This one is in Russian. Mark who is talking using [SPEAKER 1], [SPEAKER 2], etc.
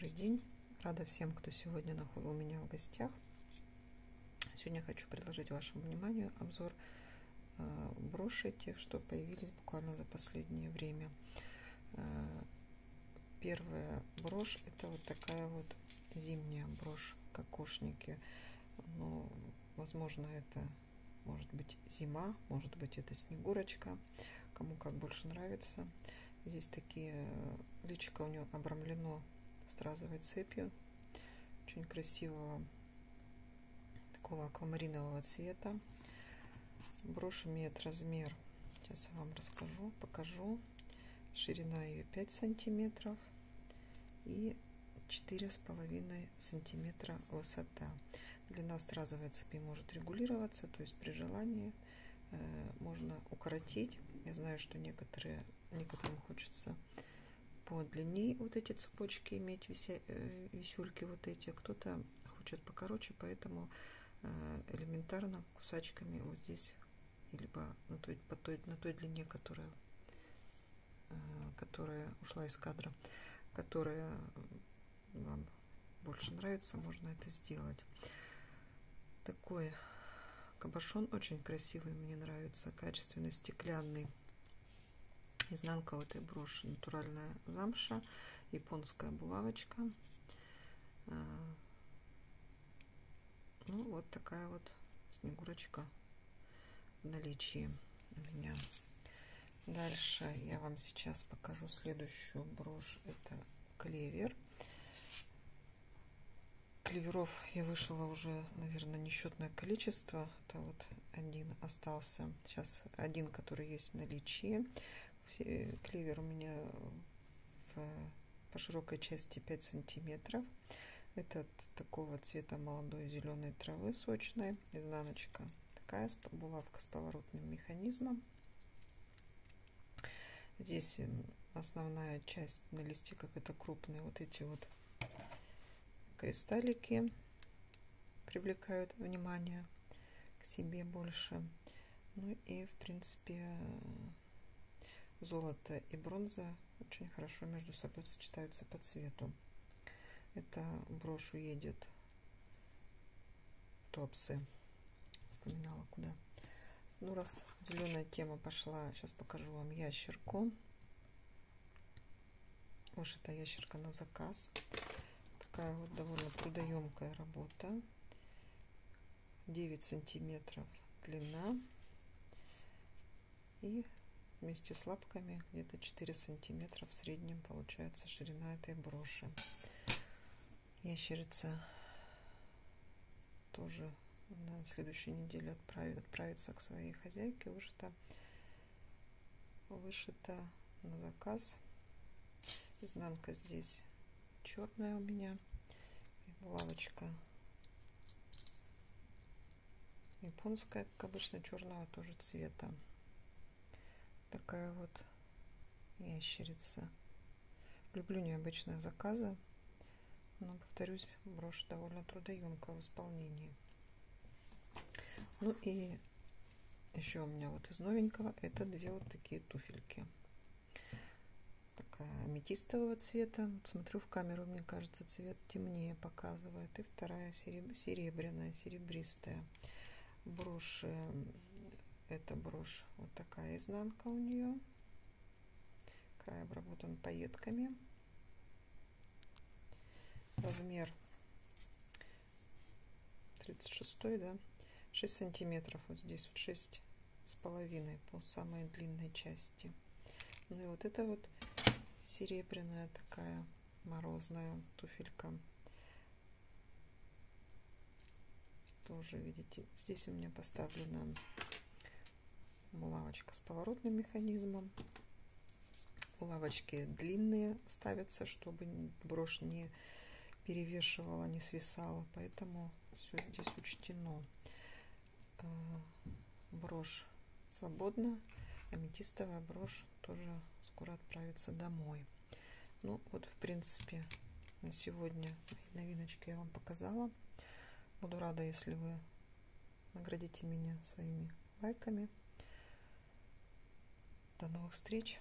[SPEAKER 1] Добрый день. Рада всем, кто сегодня у меня в гостях. Сегодня хочу предложить вашему вниманию обзор э, брошей, тех, что появились буквально за последнее время. Э, первая брошь это вот такая вот зимняя брошь, кокошники. Ну, возможно, это может быть зима, может быть это снегурочка, кому как больше нравится. Здесь такие э, личико у нее обрамлено стразовой цепью. Очень красивого такого аквамаринового цвета. Брошь имеет размер. Сейчас я вам расскажу покажу. Ширина ее 5 сантиметров и четыре с половиной сантиметра высота. Длина стразовой цепи может регулироваться то есть при желании э, можно укоротить. Я знаю что некоторые некоторым хочется подлиннее вот эти цепочки иметь, вися, э, висюльки вот эти, кто-то хочет покороче, поэтому э, элементарно кусачками вот здесь, либо на той, по той, на той длине, которая, э, которая ушла из кадра, которая вам больше нравится, можно это сделать. Такой кабошон очень красивый, мне нравится, качественный, стеклянный изнанка у этой броши натуральная замша японская булавочка. А, ну вот такая вот снегурочка в наличии у меня. Дальше я вам сейчас покажу следующую брошь. Это клевер. Клеверов я вышла уже наверное несчетное количество. Это вот один остался. Сейчас один который есть в наличии клевер у меня в, по широкой части 5 сантиметров. Это такого цвета молодой зеленой травы сочной. Изнаночка такая булавка с поворотным механизмом. Здесь основная часть на листе, как это крупные вот эти вот кристаллики привлекают внимание к себе больше. Ну и в принципе золото и бронза очень хорошо между собой сочетаются по цвету. Это брошь уедет в топсы. Вспоминала куда. Ну, раз зеленая тема пошла, сейчас покажу вам ящерку. Вышита ящерка на заказ. Такая вот довольно трудоемкая работа. 9 сантиметров длина и вместе с лапками где-то 4 сантиметра в среднем получается ширина этой броши. Ящерица тоже на следующей неделе отправит, отправится к своей хозяйке. Вышита вышита на заказ. Изнанка здесь черная у меня. Булавочка японская как обычно черного тоже цвета такая вот ящерица. Люблю необычные заказы, но, повторюсь, брошь довольно трудоемкая в исполнении. Ну и еще у меня вот из новенького это две вот такие туфельки. Такая аметистового цвета. Смотрю в камеру, мне кажется, цвет темнее показывает. И вторая серебряная, серебристая. Брошь эта брошь вот такая изнанка у нее. Край обработан пайетками. Размер 36, да? 6 сантиметров. Вот здесь вот 6 с половиной по самой длинной части. Ну и вот это вот серебряная такая морозная туфелька. Тоже, видите, здесь у меня поставлена булавочка с поворотным механизмом. Булавочки длинные ставятся чтобы брошь не перевешивала не свисала. Поэтому все здесь учтено. Э, брошь свободна аметистовая брошь тоже скоро отправится домой. Ну вот в принципе на сегодня новиночки я вам показала. Буду рада если вы наградите меня своими лайками до новых встреч!